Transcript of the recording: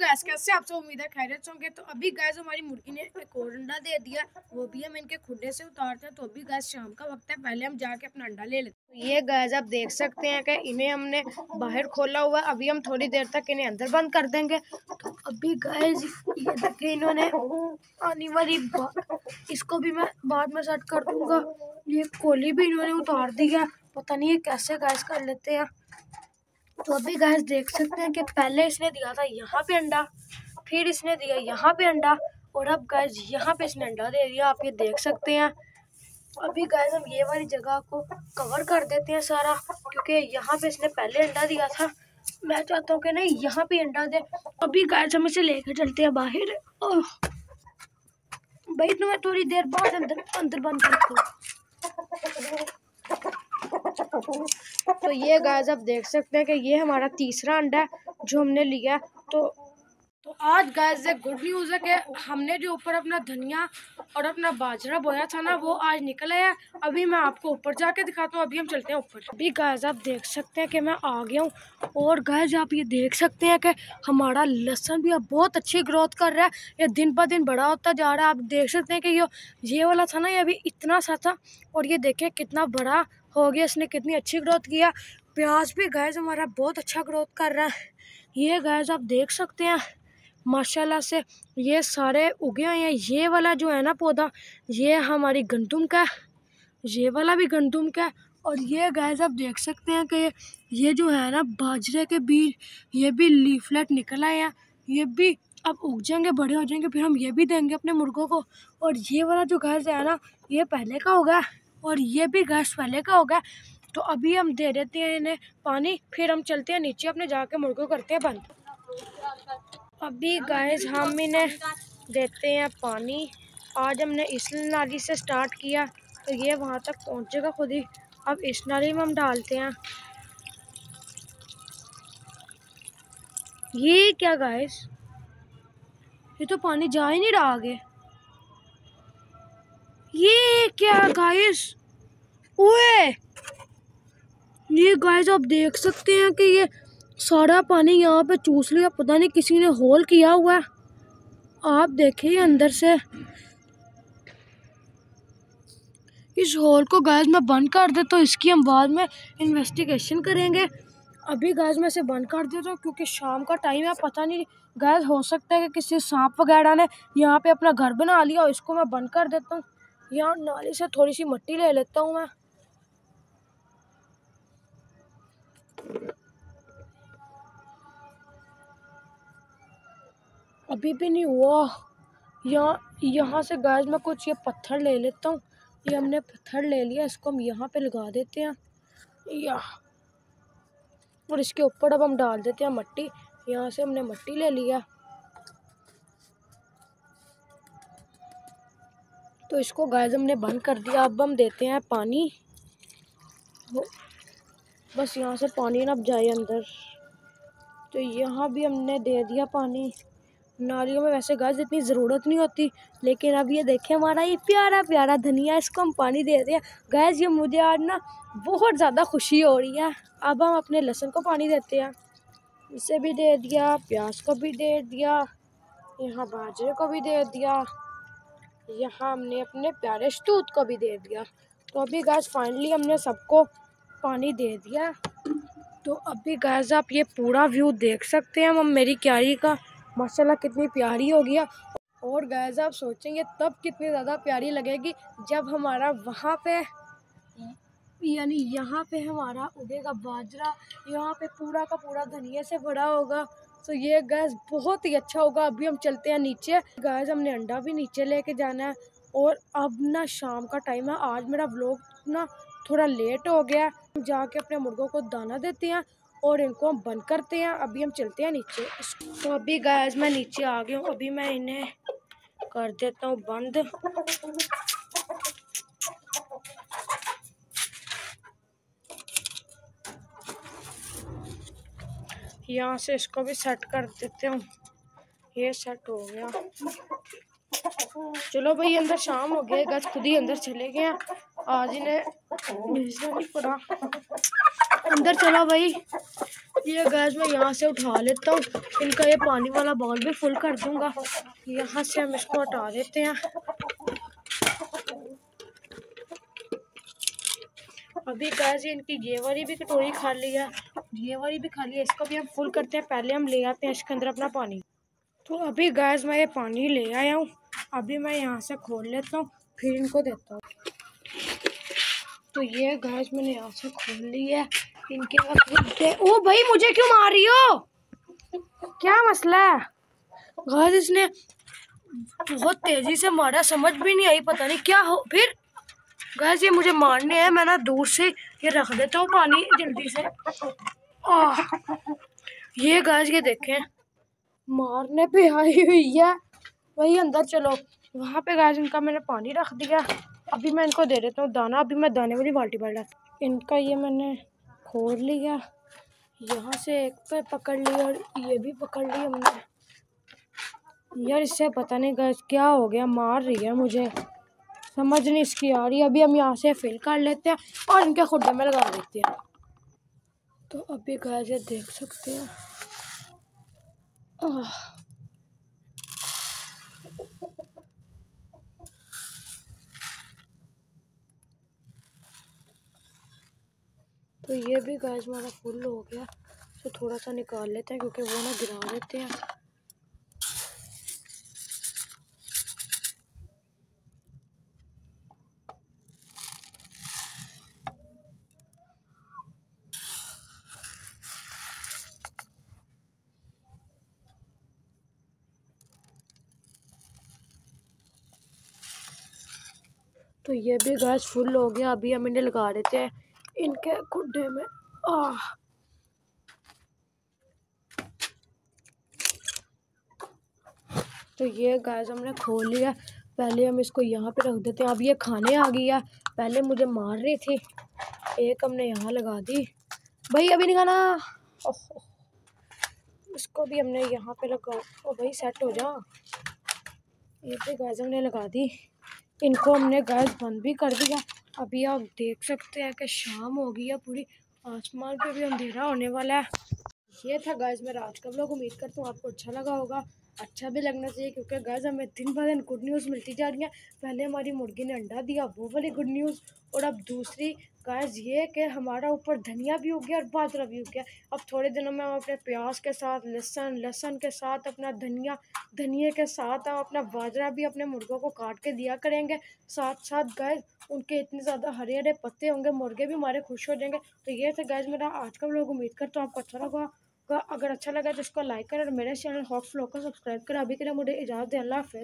Gas कैसे आपसे उम्मीद है खैरियत होंगे? तो अभी गैस हमारी मुर्गी ने एक और अंडा दे दिया। वो भी हम इनके खुडे से उतारते हैं तो अभी गैस शाम का वक्त है। पहले हम जाके अपना अंडा ले लेते हैं। ये गैस आप देख सकते हैं कि इन्हें हमने बाहर खोला हुआ अभी हम थोड़ी देर तक इन्हें अंदर बंद कर देंगे। तो अभी गैस ये देखे इन्होंने आने वाली इसको भी मैं बाद में सेट कर दूँगा। ये कोली भी इन्होंने उतार दिया पता नहीं ये कैसे गैस कर लेते हैं। तो अभी गैस देख सकते हैं कि पहले इसने दिया था यहाँ पे अंडा, फिर इसने दिया यहाँ पे अंडा और अब गैस यहाँ पे इसने अंडा दे दिया, आप ये देख सकते हैं। अभी गैस हम ये वाली जगह को कवर कर देते हैं सारा, क्योंकि यहाँ पे इसने पहले अंडा दिया था। मैं चाहता हूँ कि नहीं, यहाँ पे अंडा दे। अभी गैस हम इसे लेकर चलते हैं बाहर। और भाई तुम्हें थोड़ी देर बाद अंदर अंदर बंद कर तो ये गाय आप देख सकते हैं कि ये हमारा तीसरा अंडा है जो हमने लिया। तो तो आज गाय से गुड न्यूज़ है कि हमने जो ऊपर अपना धनिया और अपना बाजरा बोया था ना, वो आज निकल आया अभी मैं आपको ऊपर जाके दिखाता हूँ, अभी हम चलते हैं ऊपर। अभी गाय आप देख सकते हैं कि मैं आ गया हूँ। और गाय आप ये देख सकते हैं कि हमारा लहसन भी अब बहुत अच्छी ग्रोथ कर रहा है। ये दिन ब दिन बड़ा होता जा रहा है। आप देख सकते हैं कि ये ये वाला था ना, ये अभी इतना सा था। और ये देखें कितना बड़ा हो गया, इसने कितनी अच्छी ग्रोथ किया। प्याज भी गैस हमारा बहुत अच्छा ग्रोथ कर रहा है। ये गैस आप देख सकते हैं, माशाल्लाह से ये सारे उगे हुए हैं। ये वाला जो है ना पौधा, ये हमारी गंदुम का ये वाला भी गंदुम का और ये गैस आप देख सकते हैं कि ये जो है ना बाजरे के बीज, ये भी लीफलेट निकल आए हैं। ये भी अब उग जाएँगे बड़े हो जाएँगे, फिर हम ये भी देंगे अपने मुर्गों को। और ये वाला जो गैस है ना, ये पहले का होगा और ये भी गैस पहले का होगा तो अभी हम दे देते हैं इन्हें पानी, फिर हम चलते हैं नीचे अपने जाके मुर्गों करते हैं बंद। अभी गैस हम इन्हें देते हैं पानी। आज हमने इस नाली से स्टार्ट किया तो ये वहाँ तक पहुँचेगा खुद ही। अब इस नाली में हम डालते हैं। ये क्या गैस? ये तो पानी जा ही नहीं रहा आगे। ये क्या गाइस ओए! ये गाइस आप देख सकते हैं कि ये सारा पानी यहाँ पे चूस लिया। पता नहीं किसी ने होल किया हुआ है। आप देखिए अंदर से। इस होल को गैस में बंद कर दे तो इसकी हम बाद में इन्वेस्टिगेशन करेंगे। अभी गैस में इसे बंद कर देता हूँ क्योंकि शाम का टाइम है। पता नहीं गैस हो सकता है कि किसी सांप वगैरह ने यहाँ पे अपना घर बना लिया और इसको मैं बंद कर देता हूँ। यहाँ नाली से थोड़ी सी मट्टी ले लेता हूँ मैं। अभी भी नहीं हुआ। यहाँ यहाँ से गैस में कुछ ये पत्थर ले लेता हूँ। ये हमने पत्थर ले लिया, इसको हम यहाँ पे लगा देते हैं। या। और इसके ऊपर अब हम डाल देते हैं मट्टी। यहाँ से हमने मट्टी ले लिया। तो इसको गैस हमने बंद कर दिया। अब हम देते हैं पानी। बस यहाँ से पानी ना जाए अंदर। तो यहाँ भी हमने दे दिया पानी। नालियों में वैसे गैस इतनी ज़रूरत नहीं होती, लेकिन अब ये देखें हमारा ये प्यारा प्यारा धनिया, इसको हम पानी दे दिया गैस ये मुझे आज ना बहुत ज़्यादा खुशी हो रही है। अब हम अपने लहसुन को पानी देते हैं। इसे भी दे दिया, प्याज को भी दे दिया, यहाँ बाजरे को भी दे दिया, यहाँ हमने अपने प्यारे शतूत को भी दे दिया। तो अभी गैस फाइनली हमने सबको पानी दे दिया। तो अभी गैस आप ये पूरा व्यू देख सकते हैं। हम मेरी क्यारी का, माशाल्लाह कितनी प्यारी हो गया। और गैस आप सोचेंगे तब कितनी ज़्यादा प्यारी लगेगी जब हमारा वहाँ पे, यानी यहाँ पे हमारा उगेगा बाजरा। यहाँ पे पूरा का पूरा धनिया से भरा होगा। तो ये गैस बहुत ही अच्छा होगा। अभी हम चलते हैं नीचे। गैस हमने अंडा भी नीचे लेके जाना है। और अब ना शाम का टाइम है। आज मेरा व्लॉग ना थोड़ा लेट हो गया। हम जाके अपने मुर्गों को दाना देते हैं और इनको हम बंद करते हैं। अभी हम चलते हैं नीचे। तो अभी गैस मैं नीचे आ गया हूँ। अभी मैं इन्हें कर देता हूँ बंद। यहाँ से इसको भी सेट कर देते हूँ। ये सेट हो गया। चलो भाई, अंदर शाम हो गया गज खुद ही अंदर चले गए आज इन्हें पड़ा। अंदर चला भाई। ये गैस मैं यहाँ से उठा लेता हूँ। इनका ये पानी वाला बॉल भी फुल कर दूँगा। यहाँ से हम इसको हटा देते हैं। अभी गैस इनकी ये वाली भी कटोरी खा ली है। ये वाली भी खा ली है। इसको भी हम फुल करते हैं। पहले हम ले आते हैं इसके अंदर अपना पानी। तो अभी गैस मैं ये पानी ले आया हूँ। अभी मैं यहाँ से खोल लेता हूँ। फिर इनको देता हूँ। तो ये गैस मैंने यहाँ से खोल ली है। इनके पास ओ भाई मुझे क्यों मार रही हो? क्या मसला है? गैस इसने बहुत तेज़ी से मारा समझ भी नहीं आई पता नहीं क्या हो फिर गैस ये मुझे मारने हैं मैं ना दूर से ये रख देता हूँ पानी जल्दी से। आ, ये गैस ये देखें मारने पे आई हुई है। वही अंदर चलो। वहाँ पे गैस इनका मैंने पानी रख दिया। अभी मैं इनको दे देता हूँ दाना, अभी मैं दाने वाली बाल्टी भर इनका ये मैंने खोल लिया, यहाँ से एक पे पकड़ लिया और ये भी पकड़ लिया हमने। यार इससे पता नहीं गैस क्या हो गया, मार रही है मुझे। समझ नहीं इसकी आ रही, अभी हम यहाँ से फिल कर लेते हैं और इनके खुडे में लगा देते हैं। तो अभी गैस देख सकते हैं। तो ये भी गैस हमारा फुल हो गया। तो थोड़ा सा निकाल लेते हैं क्योंकि वो ना गिरा देते हैं। तो ये भी गैस फुल हो गया। अभी हम इन्हें लगा देते हैं। इनके खुडे में। आ तो ये गैस हमने खोल लिया। पहले हम इसको यहाँ पे रख देते हैं। अब ये खाने आ गई है पहले मुझे मार रही थी। एक हमने यहाँ लगा दी। भाई, अभी नहीं खाना। इसको भी हमने यहाँ पे लगा। ओ, भाई सेट हो जा। ये भी गैस हमने लगा दी। इनको हमने गैस बंद भी कर दिया। अभी आप देख सकते हैं कि शाम हो गई है पूरी। आसमान पे भी अंधेरा होने वाला है। ये था गाइस मैं रात का ब्लॉग उम्मीद करता हूँ आपको अच्छा लगा होगा। अच्छा भी लगना चाहिए क्योंकि गैस हमें दिन ब दिन गुड न्यूज़ मिलती जा रही है। पहले हमारी मुर्गी ने अंडा दिया, वो वाली गुड न्यूज़ और अब दूसरी गैस ये कि हमारा ऊपर धनिया भी हो गया और बाजरा भी हो गया। अब थोड़े दिनों में हम अपने प्याज के साथ, लहसन लहसन के साथ अपना धनिया धनिया के साथ हम अपना बाजरा भी अपने मुर्गों को काट के दिया करेंगे। साथ साथ गैस उनके इतने ज़्यादा हरे हरे पत्ते होंगे, मुर्गे भी हमारे खुश हो जाएँगे। तो ये था गैस मेरा आज का लोग उम्मीद करता हूँ आपको अच्छा लगा। अगर अच्छा लगा तो इसको लाइक करें और मेरे चैनल हॉट फ्लो को सब्सक्राइब करें। अभी के लिए मुझे इजाज़त दें। अल्लाह हाफ़